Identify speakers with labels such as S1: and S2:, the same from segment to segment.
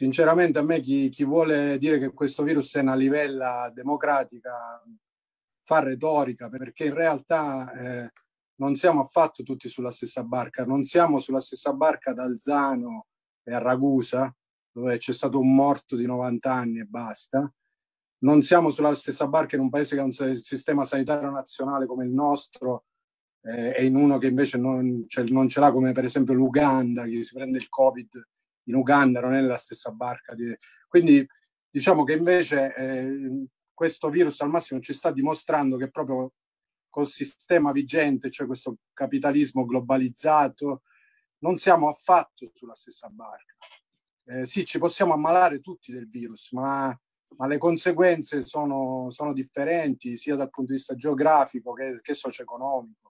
S1: sinceramente a me chi, chi, vuole dire che questo virus è una livella democratica fa retorica perché in realtà eh, non siamo affatto tutti sulla stessa barca, non siamo sulla stessa barca da Alzano e a Ragusa dove c'è stato un morto di 90 anni e basta. Non siamo sulla stessa barca in un paese che ha un sistema sanitario nazionale come il nostro eh, e in uno che invece non, cioè, non ce l'ha come per esempio l'Uganda, che si prende il Covid in Uganda non è la stessa barca. Di... Quindi diciamo che invece eh, questo virus al massimo ci sta dimostrando che proprio col sistema vigente, cioè questo capitalismo globalizzato, non siamo affatto sulla stessa barca. Eh, sì, ci possiamo ammalare tutti del virus, ma, ma le conseguenze sono, sono, differenti sia dal punto di vista geografico che, che socio-economico.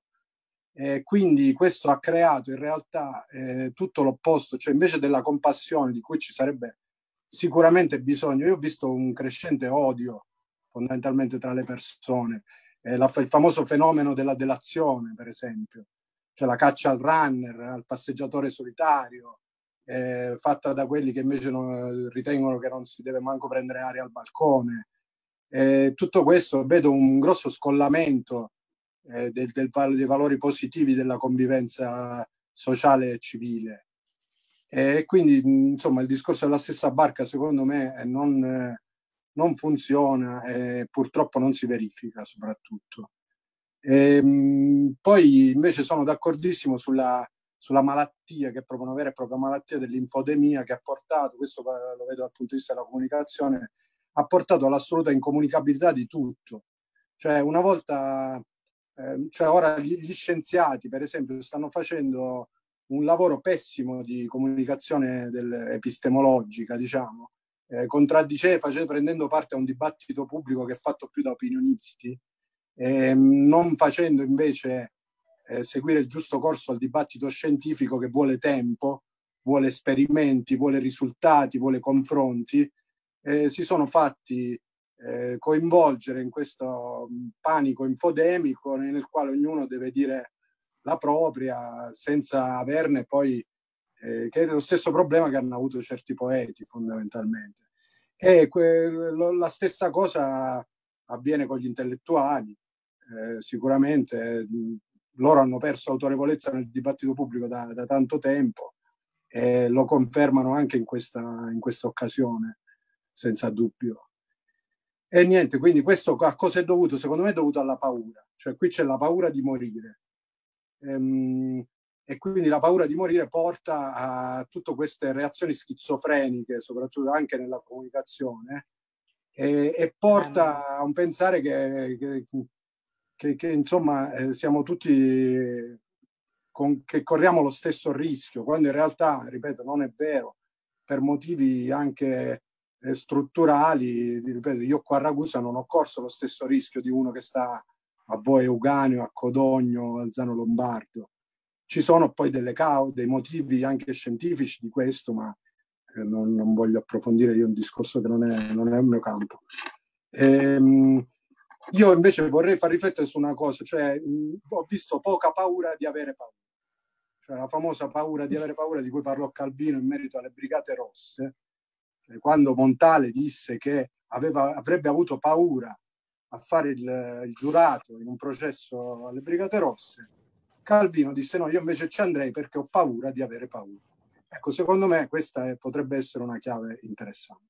S1: Eh, quindi questo ha creato in realtà eh, tutto l'opposto, cioè invece della compassione di cui ci sarebbe sicuramente bisogno, io ho visto un crescente odio fondamentalmente tra le persone, eh, la, il famoso fenomeno della delazione, per esempio, cioè la caccia al runner, al passeggiatore solitario, eh, fatta da quelli che invece non, ritengono che non si deve manco prendere aria al balcone. tutto questo vedo un grosso scollamento eh, del, del, dei valori positivi della convivenza sociale e civile. E quindi, insomma, il discorso della stessa barca, secondo me, non, non funziona e purtroppo non si verifica soprattutto. E, poi invece sono d'accordissimo sulla, sulla malattia, che è proprio una vera e propria malattia dell'infodemia che ha portato, questo lo vedo dal punto di vista della comunicazione, ha portato all'assoluta incomunicabilità di tutto. Cioè, una volta Ehm, cioè ora gli, gli, scienziati, per esempio, stanno facendo un lavoro pessimo di comunicazione epistemologica, diciamo, eh, contraddice, face, prendendo parte a un dibattito pubblico che è fatto più da opinionisti, eh, non facendo invece eh, seguire il giusto corso al dibattito scientifico che vuole tempo, vuole esperimenti, vuole risultati, vuole confronti. Eh, si sono fatti eh, coinvolgere in questo mm, panico infodemico nel quale ognuno deve dire la propria senza averne poi eh, che è lo stesso problema che hanno avuto certi poeti fondamentalmente. E que- lo, la stessa cosa avviene con gli intellettuali, eh, sicuramente mm, loro hanno perso autorevolezza nel dibattito pubblico da, da tanto tempo e lo confermano anche in questa, in questa occasione, senza dubbio. E niente, quindi questo a cosa è dovuto? Secondo me è dovuto alla paura, cioè qui c'è la paura di morire. Ehm, e quindi la paura di morire porta a tutte queste reazioni schizofreniche, soprattutto anche nella comunicazione, e, e porta a un pensare che, che, che, che insomma eh, siamo tutti con, che corriamo lo stesso rischio, quando in realtà, ripeto, non è vero, per motivi anche eh, strutturali, ripeto, io qua a Ragusa non ho corso lo stesso rischio di uno che sta a Voe Euganeo, a Codogno, a Zano Lombardo. Ci sono poi delle cause, dei motivi anche scientifici di questo, ma eh, non, non, voglio approfondire io un discorso che non è, non è il mio campo. Ehm, io invece vorrei far riflettere su una cosa, cioè mh, ho visto poca paura di avere paura. Cioè la famosa paura di avere paura di cui parlò Calvino in merito alle Brigate Rosse, quando Montale disse che aveva, avrebbe avuto paura a fare il, il, giurato in un processo alle Brigate Rosse, Calvino disse no, io invece ci andrei perché ho paura di avere paura. Ecco, secondo me questa è, potrebbe essere una chiave interessante.